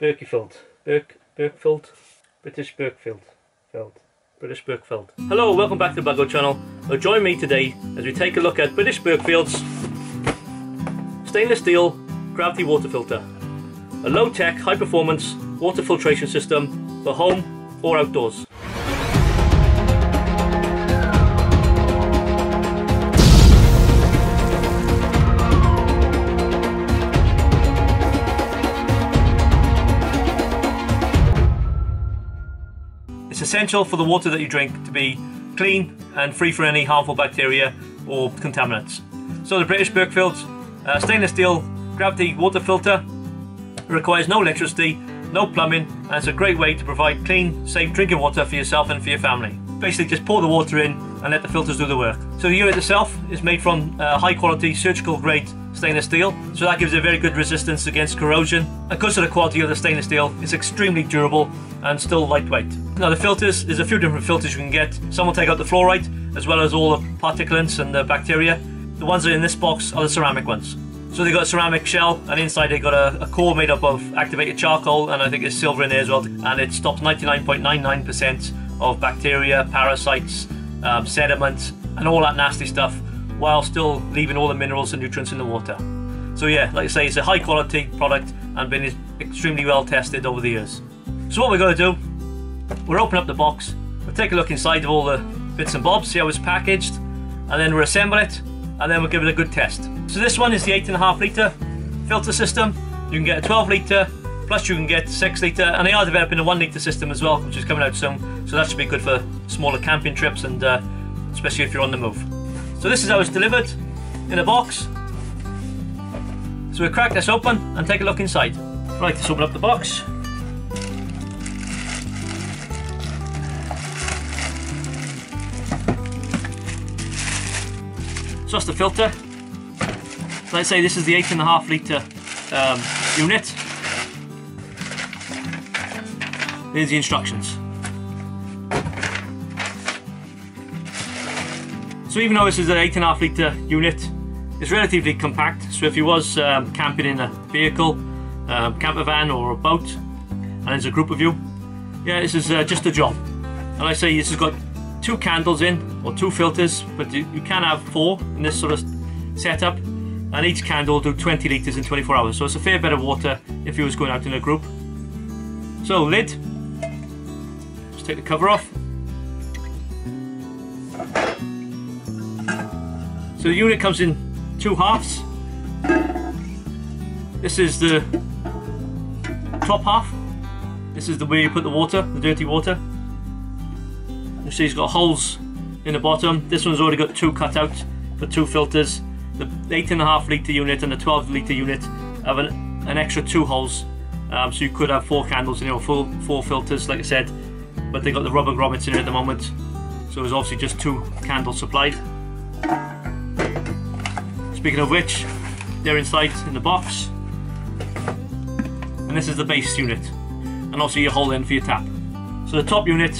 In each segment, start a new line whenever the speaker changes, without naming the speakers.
Birkefield. Birk, Birkfield? British Birkfield. Field. British Birkfield. Hello, welcome back to the Bug Out channel. Well, join me today as we take a look at British Berkefeld's stainless steel gravity water filter. A low-tech, high-performance water filtration system for home or outdoors. It's essential for the water that you drink to be clean and free from any harmful bacteria or contaminants. So the British Berkefeld's uh, stainless steel gravity water filter requires no electricity, no plumbing, and it's a great way to provide clean, safe drinking water for yourself and for your family. Basically just pour the water in and let the filters do the work. So the unit itself is made from uh, high quality surgical grade stainless steel, so that gives it very good resistance against corrosion. And because of the quality of the stainless steel, it's extremely durable and still lightweight. Now the filters, there's a few different filters you can get. Some will take out the fluoride, as well as all the particulates and the bacteria. The ones that are in this box are the ceramic ones. So they've got a ceramic shell, and inside they've got a, a, core made up of activated charcoal, and I think there's silver in there as well. And it stops 99.99% of bacteria, parasites, um, sediment, and all that nasty stuff, while still leaving all the minerals and nutrients in the water. So yeah, like I say, it's a high quality product and been extremely well tested over the years. So what we're going to do, we'll open up the box, we'll take a look inside of all the bits and bobs, see how it's packaged, and then we'll assemble it, and then we'll give it a good test. So this one is the 8.5 litre filter system. You can get a 12 litre, plus you can get 6 litre, and they are developing a 1 litre system as well, which is coming out soon. So that should be good for smaller camping trips, and uh, especially if you're on the move. So this is how it's delivered, in a box. So we'll crack this open and take a look inside. Right, let's open up the box. So that's the filter. Let's say this is the 8.5 litre um, unit. Here's the instructions. So even though this is an 8.5 litre unit, it's relatively compact. So if you was um, camping in a vehicle, um, camper van or a boat, and there's a group of you, yeah, this is uh, just a job. And I say this has got two candles in, or two filters, but you, you can have four in this sort of setup. And each candle will do 20 litres in 24 hours. So it's a fair bit of water if you was going out in a group. So lid, just take the cover off. So the unit comes in two halves. This is the top half. This is the where you put the water, the dirty water. You see it's got holes in the bottom. This one's already got two cut out for two filters. The 8.5 litre unit and the 12 litre unit have an, an extra two holes. Um, so you could have four candles in your full four filters, like I said. But they got the rubber grommets in it at the moment. So there's obviously just two candles supplied. Speaking of which, they're inside in the box. And this is the base unit. And also your hole in for your tap. So the top unit,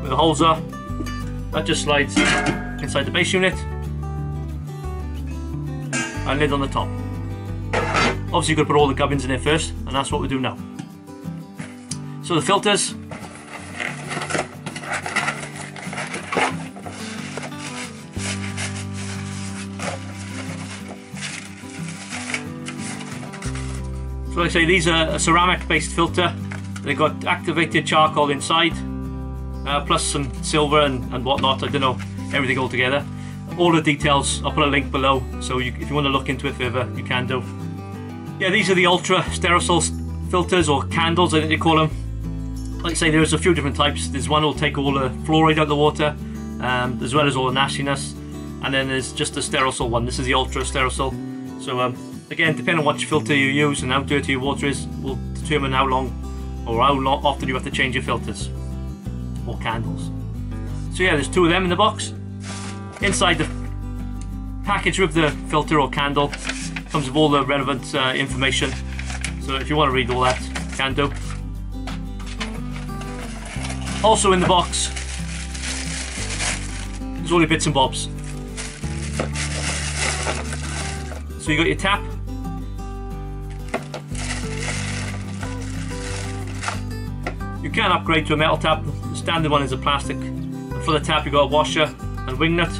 where the holes are, that just slides inside the base unit. And lid on the top. Obviously you've got to put all the gubbins in there first, and that's what we do now. So the filters, So like I say, these are a ceramic based filter. They've got activated charcoal inside, uh, plus some silver and, and whatnot, I don't know, everything all together. All the details, I'll put a link below, so you, if you want to look into it further, you can do. Yeah, these are the ultra Sterasyl filters, or candles I think they call them. Like I say, there's a few different types. There's one will take all the fluoride out of the water, um, as well as all the nastiness. And then there's just the Sterasyl one. This is the ultra Sterasyl. So um, Again, depending on which filter you use and how dirty your water is, will determine how long or how long, often you have to change your filters or candles. So yeah, there's two of them in the box. Inside the package with the filter or candle comes with all the relevant uh, information. So if you want to read all that, can do. Also in the box, there's all your bits and bobs. So you got your tap, You can upgrade to a metal tap. The standard one is a plastic. And for the tap, you've got a washer and wing nut.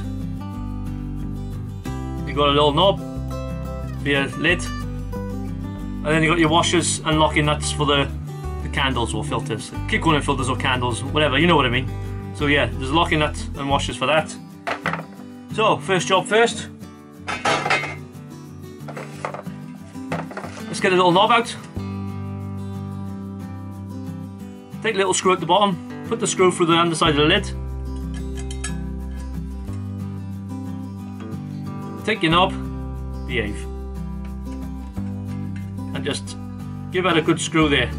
You've got a little knob for your lid, and then you've got your washers and locking nuts for the, the candles or filters, kick on filters or candles, whatever. You know what I mean. So yeah, there's locking nuts and washers for that. So first job first. Let's get a little knob out. Take little screw at the bottom, put the screw through the underside of the lid. Take your knob, behave. And just give it a good screw there.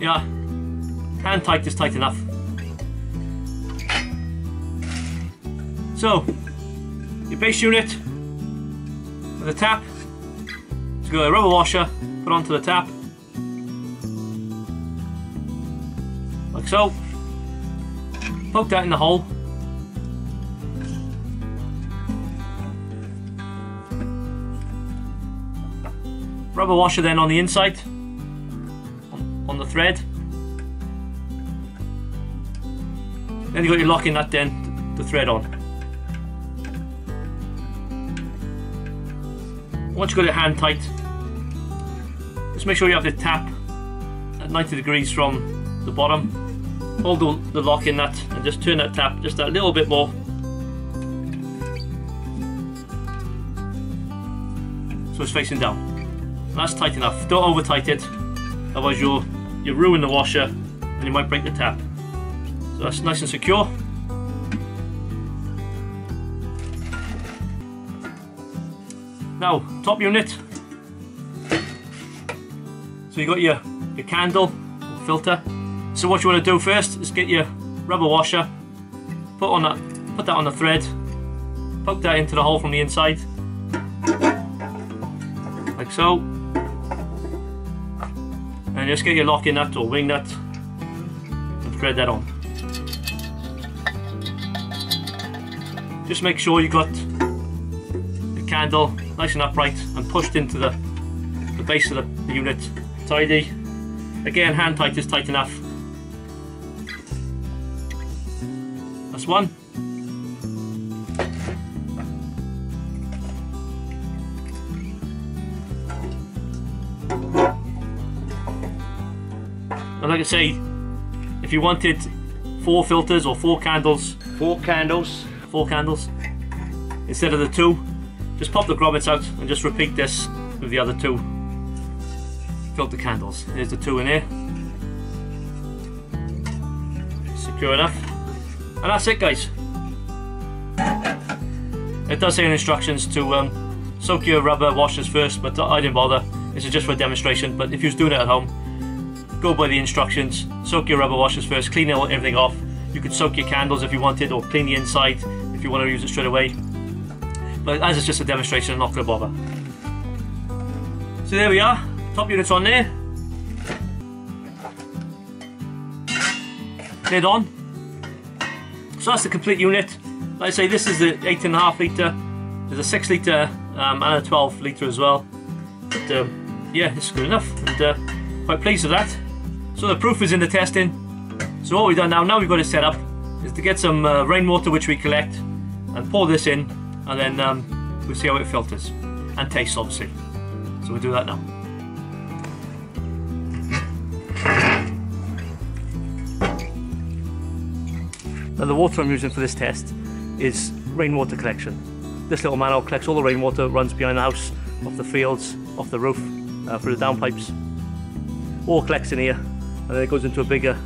Yeah, hand tight is tight enough. So, your base unit with a tap, to go a rubber washer, put onto the tap, like so. Poke that in the hole. Rubber washer then on the inside, on the thread. Then you've got your locking nut then, the thread on. Once you've got it hand tight, just make sure you have the tap at 90 degrees from the bottom. Hold the, the lock in that and just turn that tap just a little bit more. So it's facing down. And That's tight enough. Don't over tight it, otherwise you'll you'll ruin the washer and you might break the tap. So that's nice and secure. Now, top unit. So you got your, your candle, filter. So what you want to do first is get your rubber washer, put on that, put that on the thread, poke that into the hole from the inside, like so. And just get your locking nut or wing nut and thread that on. Just make sure you got the candle nice and upright and pushed into the, the base of the, the unit tidy. Again, hand tight is tight enough. That's one. And like I say, if you wanted four filters or four candles,
four candles,
four candles instead of the two, just pop the grommets out and just repeat this with the other two filter candles. There's the two in here. Secure enough. And that's it guys. It does say in instructions to um, soak your rubber washers first, but I didn't bother. This is just for demonstration, but if you're doing it at home, go by the instructions, soak your rubber washers first, clean everything off. You could soak your candles if you wanted, or clean the inside if you want to use it straight away. But as it's just a demonstration, I'm not going to bother. So there we are, top unit's on there. Lid on. So that's the complete unit. Like I say, this is the 8.5 litre. There's a 6 litre um, and a 12 litre as well. But um, yeah, it's good enough. And uh, quite pleased with that. So the proof is in the testing. So what we've done now, now we've got it set up, is to get some uh, rainwater which we collect and pour this in and then um, we'll see how it filters and tastes obviously. So we'll do that now. Now the water I'm using for this test is rainwater collection. This little manhole collects all the rainwater, runs behind the house, off the fields, off the roof, uh, through the downpipes. All collects in here and then it goes into a bigger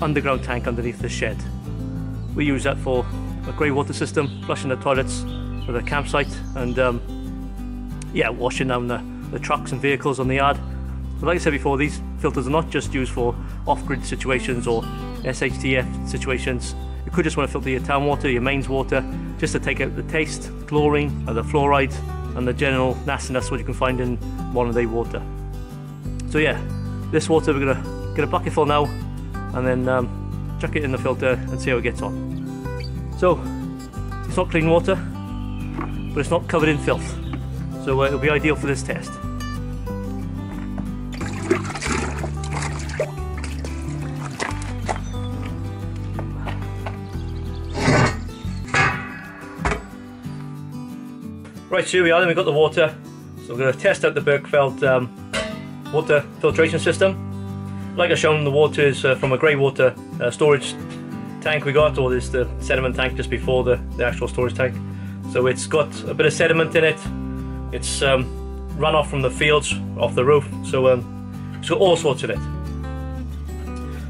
underground tank underneath the shed. We use that for a grey water system, flushing the toilets for the campsite and um, yeah, washing down the, the trucks and vehicles on the yard. But like I said before, these filters are not just used for off-grid situations or SHTF situations. You could just want to filter your town water, your mains water, just to take out the taste, chlorine, or the fluoride, and the general nastiness what you can find in modern day water. So yeah, this water we're gonna get a bucket full now, and then um, chuck it in the filter and see how it gets on. So it's not clean water, but it's not covered in filth. So uh, it'll be ideal for this test. Right, so here we are then, we've got the water. So we're going to test out the Berkefeld um, water filtration system. Like I've shown, the water is uh, from a grey water uh, storage tank we got, or this the sediment tank just before the, the actual storage tank. So it's got a bit of sediment in it. It's um, runoff from the fields off the roof, so um, got all sorts of it.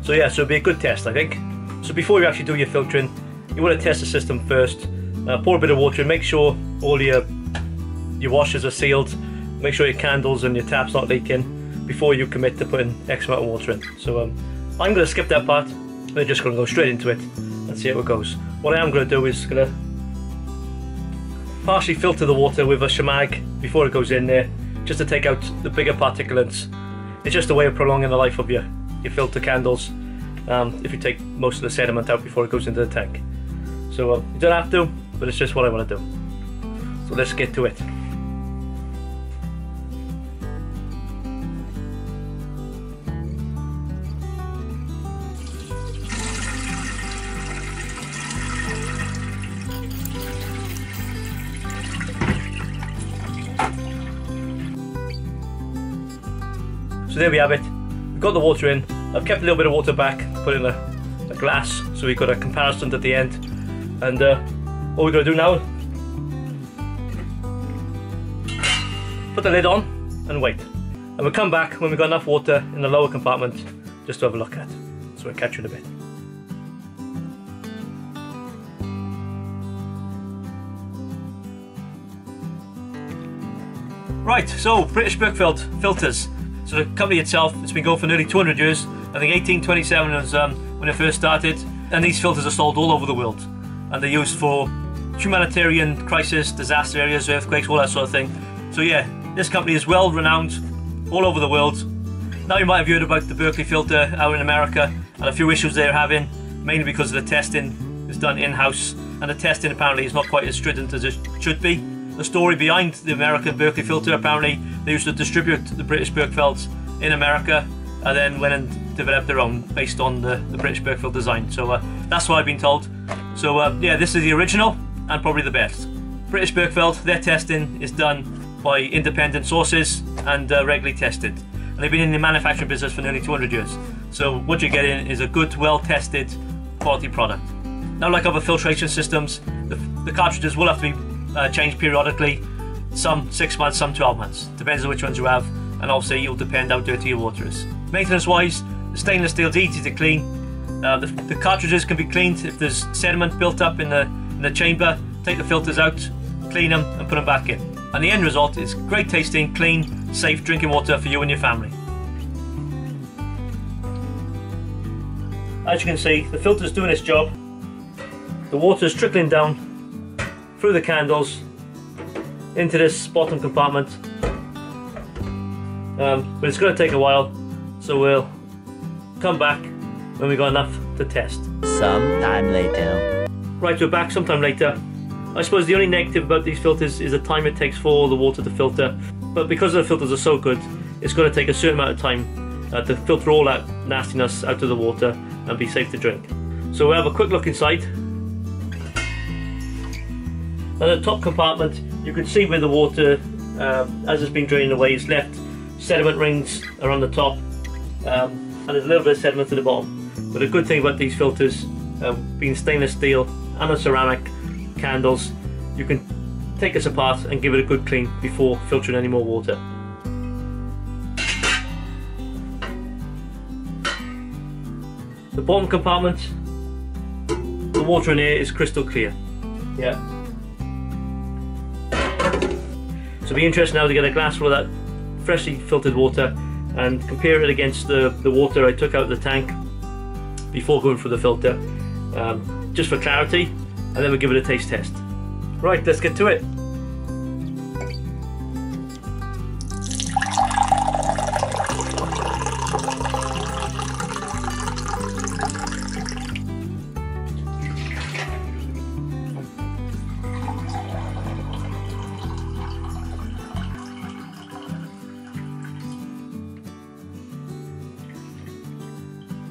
So yeah, so it'll be a good test, I think. So before you actually do your filtering, you want to test the system first. Uh, pour a bit of water and make sure all your your washers are sealed, make sure your candles and your taps not leaking before you commit to putting X amount of water in. So um, I'm going to skip that part. We're just going to go straight into it and see how it goes. What I am going to do is going to partially filter the water with a shemagh before it goes in there, just to take out the bigger particulates. It's just a way of prolonging the life of your, your filter candles um, if you take most of the sediment out before it goes into the tank. So uh, you don't have to, but it's just what I want to do. So let's get to it. There we have it. We've got the water in. I've kept a little bit of water back, put in a, a glass, so we've got a comparison at the end. And uh, all we're going to do now, put the lid on and wait. And we'll come back when we've got enough water in the lower compartment just to have a look at. So we'll catch you in a bit. Right, so British Berkefeld filters. So the company itself, it's been going for nearly 200 years. I think 1827 was um, when it first started. And these filters are sold all over the world. And they're used for humanitarian crisis, disaster areas, earthquakes, all that sort of thing. So yeah, this company is well renowned all over the world. Now you might have heard about the Berkeley filter out in America and a few issues they're having, mainly because of the testing is done in-house and the testing apparently is not quite as stringent as it should be. The story behind the American Berkeley filter apparently they used to distribute the British Berkefelds in America and then went and developed their own based on the, the British Berkefeld design. So uh, that's what I've been told. So uh, yeah, this is the original and probably the best. British Berkefeld, their testing is done by independent sources and uh, regularly tested. And they've been in the manufacturing business for nearly 200 years. So what you're getting is a good, well-tested quality product. Now like other filtration systems, the, the cartridges will have to be uh, changed periodically, some 6 months, some 12 months. Depends on which ones you have, and obviously it'll depend how dirty your water is. Maintenance wise, the stainless steel is easy to clean. Uh, the, the, cartridges can be cleaned if there's sediment built up in the, in the chamber. Take the filters out, clean them, and put them back in. And the end result is great tasting, clean, safe drinking water for you and your family. As you can see, the filter's doing its job. The water's trickling down through the candles into this bottom compartment. Um, but it's going to take a while, so we'll come back when we've got enough to test.
Sometime later.
Right, we're back sometime later. I suppose the only negative about these filters is the time it takes for the water to filter. But because the filters are so good, it's going to take a certain amount of time uh, to filter all that nastiness out of the water and be safe to drink. So we'll have a quick look inside. And the top compartment, you can see where the water, um, as it's been draining away, is left sediment rings are on the top um, and there's a little bit of sediment at the bottom. But the good thing about these filters, uh, being stainless steel and a ceramic candles, you can take this apart and give it a good clean before filtering any more water. The bottom compartment, the water in here is crystal clear. Yeah. So be interesting now to get a glass full of that freshly filtered water and compare it against the, the water I took out of the tank before going through the filter, um, just for clarity, and then we'll give it a taste test. Right, let's get to it.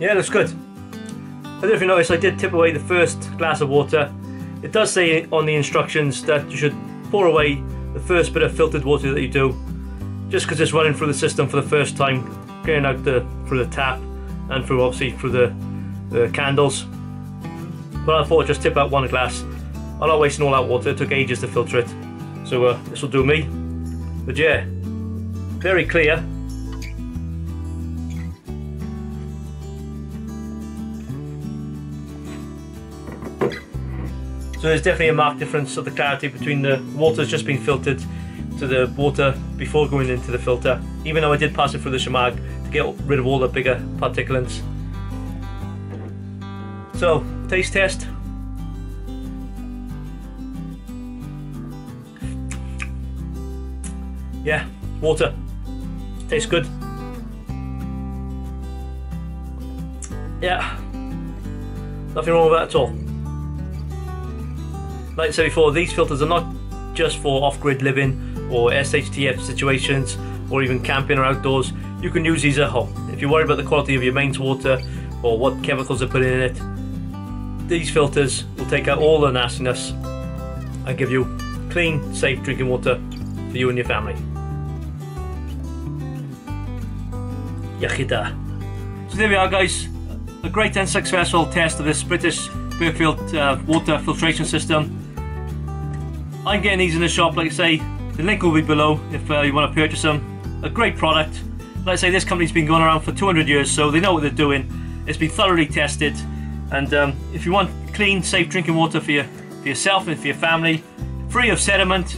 Yeah, looks good. I don't know if you noticed, I did tip away the first glass of water. It does say on the instructions that you should pour away the first bit of filtered water that you do, just because it's running through the system for the first time, getting out the through the tap and through obviously through the, the candles. But I thought I'd just tip out one glass. I'm not wasting all that water, it took ages to filter it. So uh, this will do me. But yeah, very clear. So there's definitely a marked difference of the clarity between the water that's just been filtered to the water before going into the filter. Even though I did pass it through the shemagh to get rid of all the bigger particulates. So, taste test. Yeah, water. Tastes good. Yeah, nothing wrong with that at all. Like I said before, these filters are not just for off-grid living or SHTF situations or even camping or outdoors. You can use these at home. If you're worried about the quality of your mains water or what chemicals are put in it, these filters will take out all the nastiness and give you clean, safe drinking water for you and your family. Yachida. So there we are guys, a great and successful test of this British Berkefeld uh, water filtration system. I'm getting these in the shop, like I say, the link will be below if uh, you want to purchase them. A great product. Like I say, this company's been going around for 200 years, so they know what they're doing. It's been thoroughly tested, and um, if you want clean, safe drinking water for, your, for yourself and for your family, free of sediment,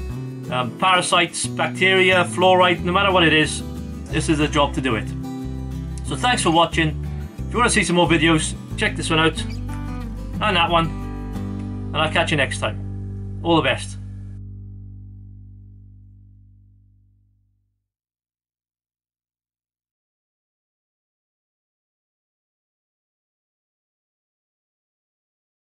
um, parasites, bacteria, fluoride, no matter what it is, this is the job to do it. So thanks for watching. If you want to see some more videos, check this one out, and that one, and I'll catch you next time. All the best.